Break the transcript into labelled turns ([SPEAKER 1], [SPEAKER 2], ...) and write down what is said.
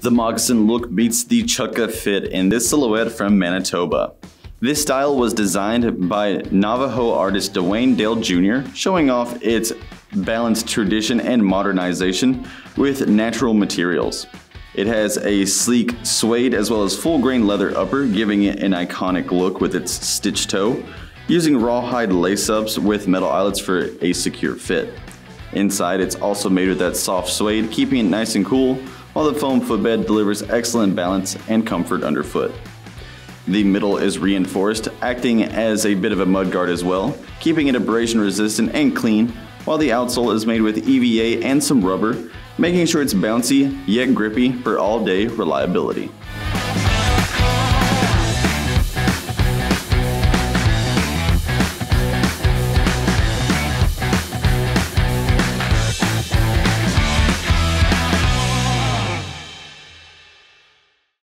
[SPEAKER 1] The moccasin look beats the chukka fit in this silhouette from Manitobah. This style was designed by Navajo artist Dwayne Dale Jr., showing off its balanced tradition and modernization with natural materials. It has a sleek suede as well as full grain leather upper, giving it an iconic look with its stitched toe, using rawhide lace-ups with metal eyelets for a secure fit. Inside, it's also made with that soft suede, keeping it nice and cool, while the foam footbed delivers excellent balance and comfort underfoot. The middle is reinforced, acting as a bit of a mudguard as well, keeping it abrasion resistant and clean, while the outsole is made with EVA and some rubber, making sure it's bouncy yet grippy for all day reliability.